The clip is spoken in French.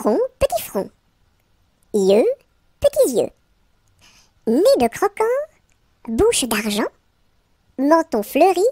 front, petit front. Yeux, petits yeux. Nez de croquant, bouche d'argent, menton fleuri,